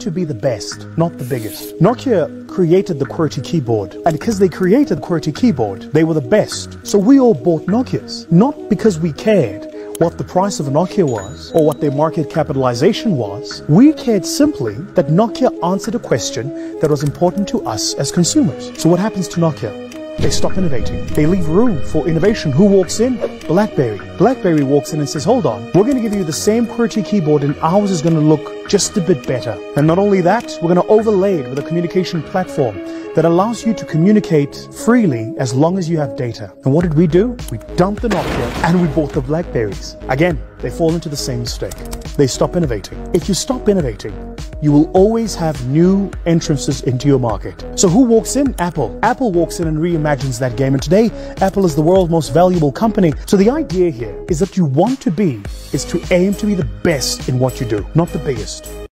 to be the best, not the biggest. Nokia created the QWERTY keyboard, and because they created the QWERTY keyboard, they were the best. So we all bought Nokias, not because we cared what the price of Nokia was or what their market capitalization was. We cared simply that Nokia answered a question that was important to us as consumers. So what happens to Nokia? They stop innovating. They leave room for innovation. Who walks in? BlackBerry. BlackBerry walks in and says, hold on, we're going to give you the same QWERTY keyboard and ours is going to look just a bit better. And not only that, we're going to overlay it with a communication platform that allows you to communicate freely as long as you have data. And what did we do? We dumped the Nokia and we bought the Blackberries. Again, they fall into the same mistake. They stop innovating. If you stop innovating, you will always have new entrances into your market. So who walks in? Apple. Apple walks in and reimagines that game. And today, Apple is the world's most valuable company. So the idea here is that you want to be, is to aim to be the best in what you do, not the biggest.